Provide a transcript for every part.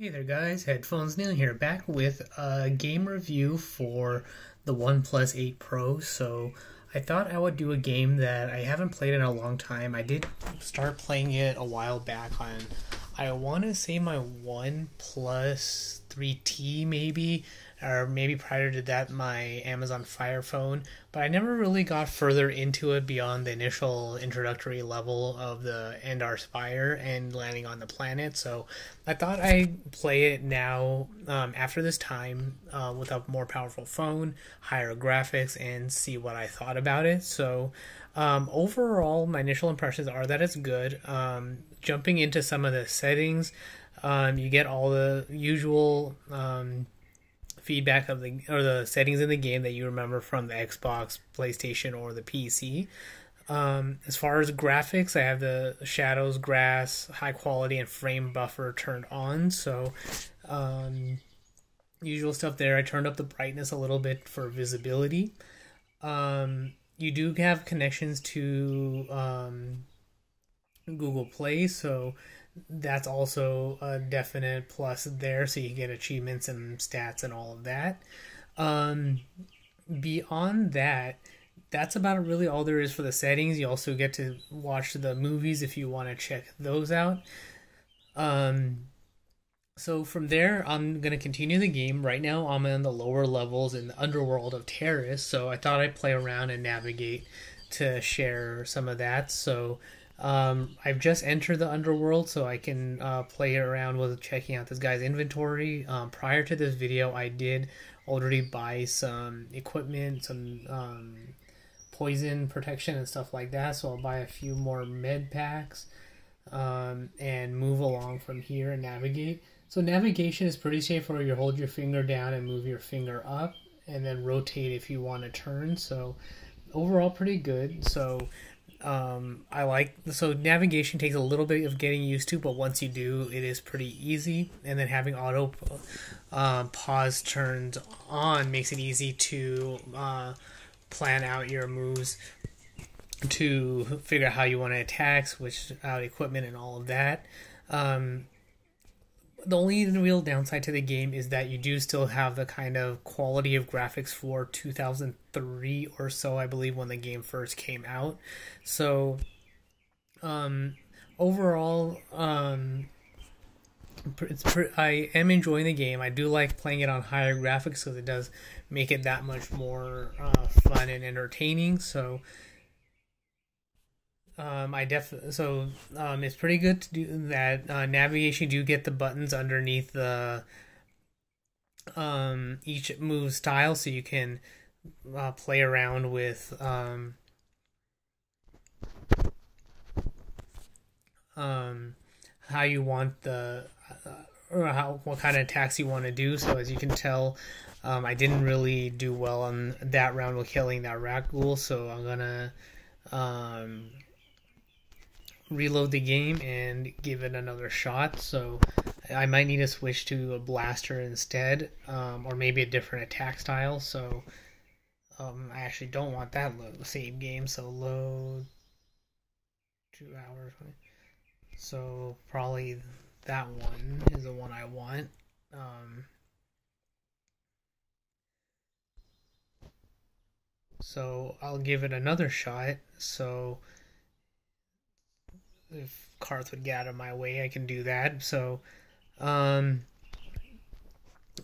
Hey there guys, Headphones Neil here, back with a game review for the OnePlus 8 Pro. So I thought I would do a game that I haven't played in a long time. I did start playing it a while back on, I want to say my OnePlus 3T maybe, or maybe prior to that my Amazon Fire phone, but I never really got further into it beyond the initial introductory level of the Endar Spire and landing on the planet. So I thought I'd play it now um, after this time uh, with a more powerful phone, higher graphics, and see what I thought about it. So um, overall, my initial impressions are that it's good. Um, jumping into some of the settings, um, you get all the usual um, feedback of the or the settings in the game that you remember from the Xbox, PlayStation, or the PC. Um, as far as graphics, I have the shadows, grass, high quality, and frame buffer turned on. So, um, usual stuff there. I turned up the brightness a little bit for visibility. Um, you do have connections to um, Google Play, so that's also a definite plus there. So you get achievements and stats and all of that. Um, beyond that, that's about really all there is for the settings. You also get to watch the movies if you want to check those out. Um, so from there, I'm gonna continue the game. Right now, I'm in the lower levels in the underworld of Taris. So I thought I'd play around and navigate to share some of that. So um, I've just entered the underworld, so I can uh, play around with checking out this guy's inventory. Um, prior to this video, I did already buy some equipment, some um, poison protection and stuff like that. So I'll buy a few more med packs um, and move along from here and navigate. So navigation is pretty straightforward. You hold your finger down and move your finger up, and then rotate if you want to turn. So overall, pretty good. So um, I like so navigation takes a little bit of getting used to, but once you do, it is pretty easy. And then having auto um, pause turned on makes it easy to uh, plan out your moves, to figure out how you want to attack, switch out equipment, and all of that. Um, the only real downside to the game is that you do still have the kind of quality of graphics for 2003 or so, I believe, when the game first came out. So, um, overall, um, pre- I am enjoying the game. I do like playing it on higher graphics because it does make it that much more uh, fun and entertaining. So, um, I definitely so um, it's pretty good to do that. Uh, navigation do get the buttons underneath the um each move style, so you can uh, play around with um um how you want the uh, or how what kind of attacks you want to do. So as you can tell, um, I didn't really do well on that round with killing that rakghoul, so I'm gonna um reload the game and give it another shot. So I might need to switch to a blaster instead, um, or maybe a different attack style. So um, I actually don't want that load, save game. So load two hours. So probably that one is the one I want. Um, so I'll give it another shot. So if Carth would get out of my way, I can do that. So, um,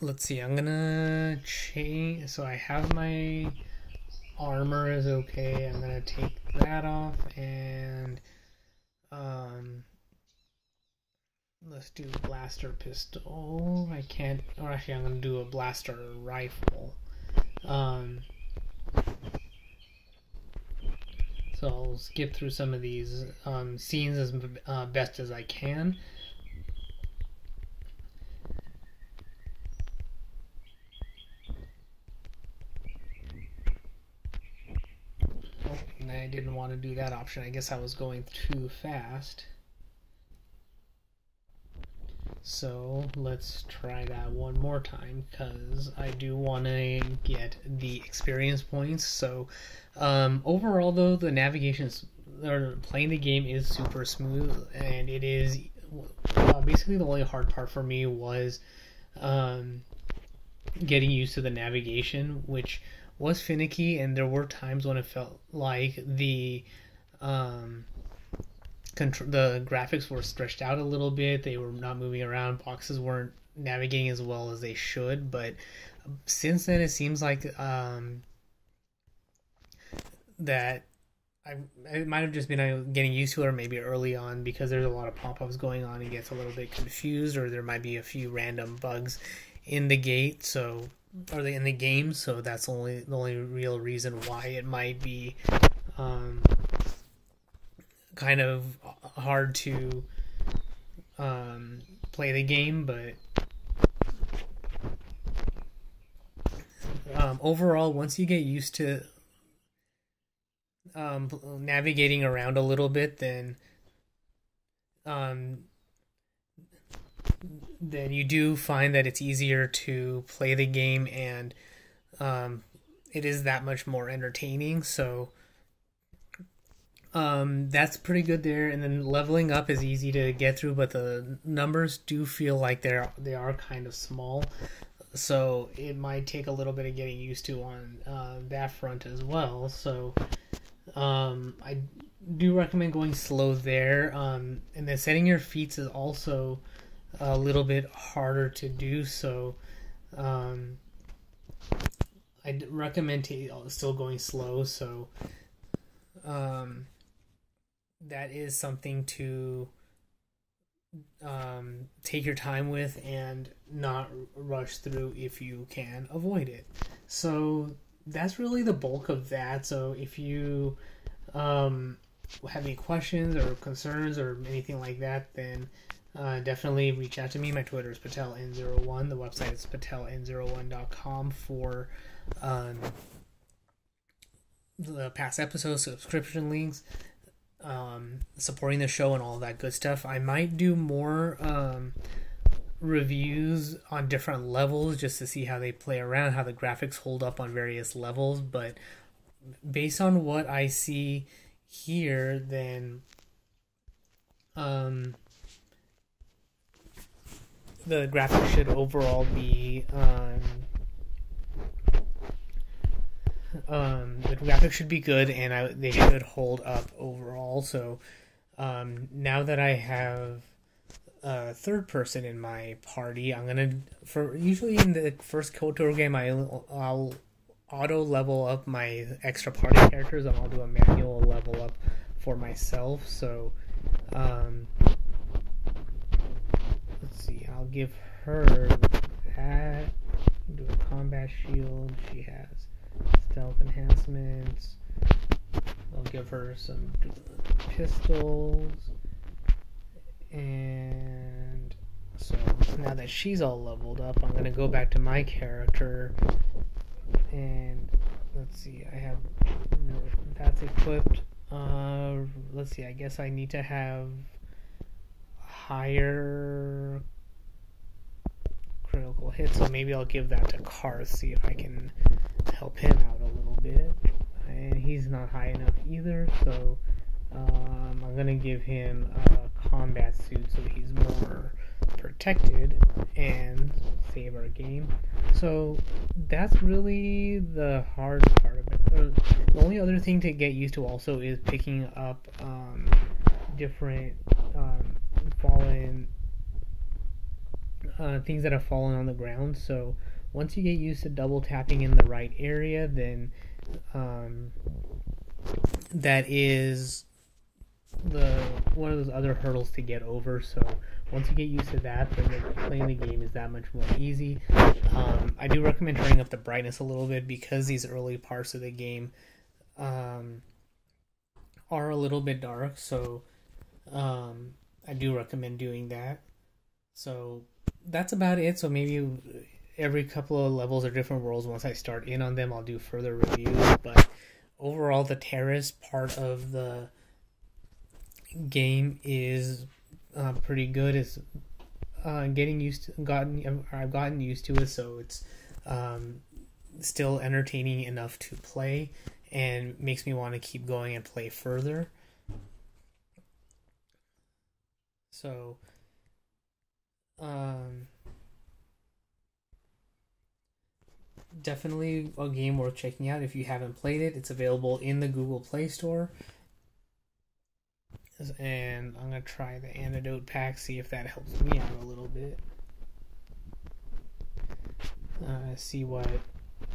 let's see. I'm gonna change. So I have my armor is okay. I'm gonna take that off and um, let's do blaster pistol. I can't. Or actually, I'm gonna do a blaster rifle. Um. So I'll skip through some of these um, scenes as uh, best as I can. Oh, I didn't want to do that option. I guess I was going too fast. So let's try that one more time because I do want to get the experience points. So um, overall, though, the navigation is, or playing the game is super smooth and it is uh, basically the only hard part for me was um, getting used to the navigation, which was finicky, and there were times when it felt like the um, control the graphics were stretched out a little bit. They were not moving around. Boxes weren't navigating as well as they should. But since then, it seems like um, that I it might have just been uh, getting used to it, or maybe early on because there's a lot of pop-ups going on. It gets a little bit confused, or there might be a few random bugs in the gate. So, are they in the game? So that's only the only real reason why it might be um, kind of hard to um, play the game, but um, overall, once you get used to um, navigating around a little bit, then um, then you do find that it's easier to play the game and um, it is that much more entertaining. So um, that's pretty good there. And then leveling up is easy to get through, but the numbers do feel like they're they are kind of small. So it might take a little bit of getting used to on uh, that front as well. So um, I do recommend going slow there. Um, and then setting your feats is also a little bit harder to do. So um, I recommend still going slow. So um, that is something to um, take your time with and not rush through if you can avoid it. So that's really the bulk of that. So if you um, have any questions or concerns or anything like that, then uh, definitely reach out to me. My Twitter is PatelN01. The website is pateln01.com for um, the past episodes, subscription links, um, supporting the show, and all that good stuff. I might do more um, reviews on different levels just to see how they play around, how the graphics hold up on various levels. But based on what I see here, then um, the graphics should overall be um, um, the graphics should be good and I, they should hold up overall. So um, now that I have a third person in my party, I'm gonna for usually in the first KOTOR game I I'll auto level up my extra party characters and I'll do a manual level up for myself. So um, let's see, I'll give her that. Do a combat shield. She has stealth enhancements. I'll give her some pistols. And so now that she's all leveled up, I'm going to go back to my character. And let's see, I have that's equipped. Uh, let's see, I guess I need to have higher critical hit, so maybe I'll give that to Carth, see if I can help him out a little bit. And he's not high enough either, so um, I'm gonna give him a combat suit so he's more protected and save our game. So that's really the hard part of it. Uh, the only other thing to get used to also is picking up um, different um, fallen uh, things that have fallen on the ground. So once you get used to double tapping in the right area, then um, that is the one of those other hurdles to get over. So once you get used to that, then playing the game is that much more easy. Um, I do recommend turning up the brightness a little bit because these early parts of the game um, are a little bit dark. So um, I do recommend doing that. So that's about it. So maybe every couple of levels or different worlds, once I start in on them, I'll do further reviews. But overall, the Taris part of the game is uh, pretty good. It's uh, getting used to gotten I've gotten used to it, so it's um, still entertaining enough to play and makes me want to keep going and play further. So um, definitely a game worth checking out if you haven't played it. It's available in the Google Play Store. And I'm gonna try the antidote pack, see if that helps me out a little bit. Uh, see what.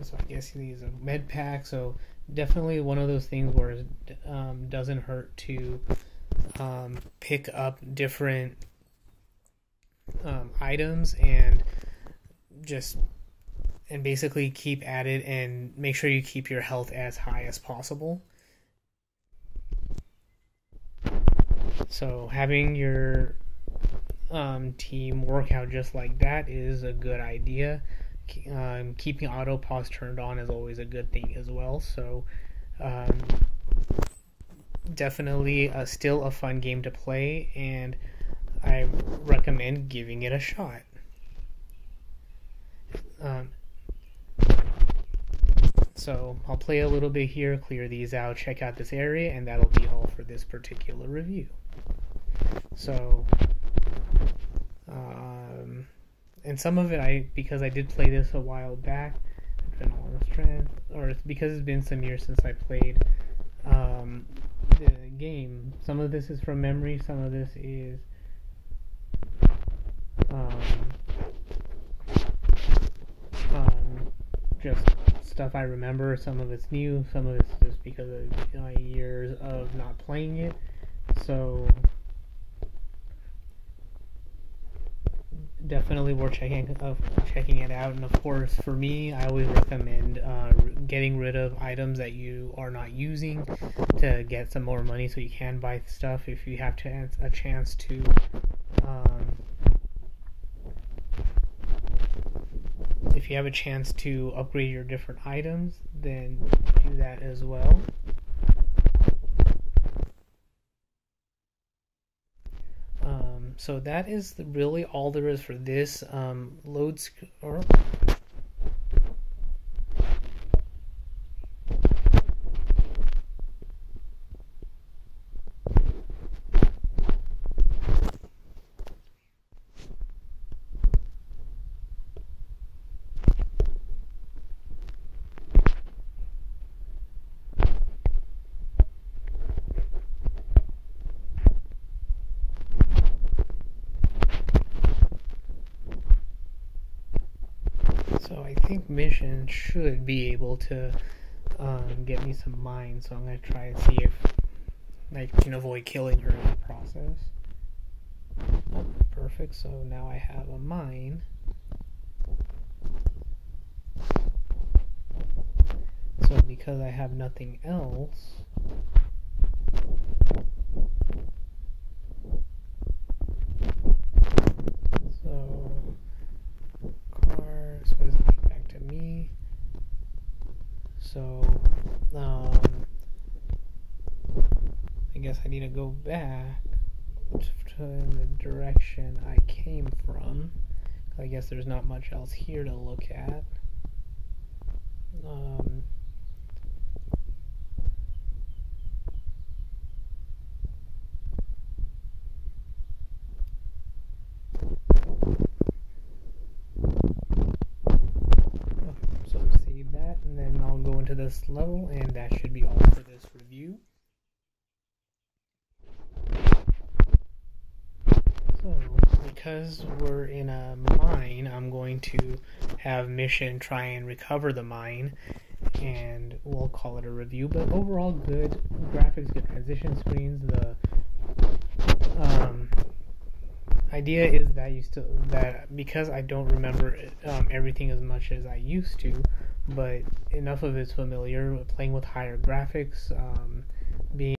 So I guess he's a med pack. So definitely one of those things where it um, doesn't hurt to um, pick up different um, items and just and basically keep at it and make sure you keep your health as high as possible. So having your um, team work out just like that is a good idea. Um, keeping auto pause turned on is always a good thing as well. So um, definitely uh, still a fun game to play, and I recommend giving it a shot. Um, so I'll play a little bit here, clear these out, check out this area, and that'll be all for this particular review. So, um, and some of it I because I did play this a while back, adrenaline strength, or it's because it's been some years since I played um, the game. Some of this is from memory, some of this is um, um, just stuff I remember. Some of it's new, some of it's just because of my years of not playing it. So definitely worth checking uh, checking it out. And of course, for me, I always recommend uh, getting rid of items that you are not using to get some more money, so you can buy stuff if you have to a chance to. Um, if you have a chance to upgrade your different items, then do that as well. Um, so that is really all there is for this um, load sc- or So I think Mission should be able to um, get me some mine. So I'm gonna try and see if I can avoid killing her in the process. Oh, perfect. So now I have a mine. So because I have nothing else. So car, so it's back to me. So um I guess I need to go back to the direction I came from. I guess there's not much else here to look at. Um, so save that, and then I'll go into this level, and that should be all for this review. Because we're in a mine, I'm going to have Mission try and recover the mine, and we'll call it a review. But overall, good graphics, good transition screens. The um, idea is that you still that because I don't remember um, everything as much as I used to, but enough of it's familiar. Playing with higher graphics, um, being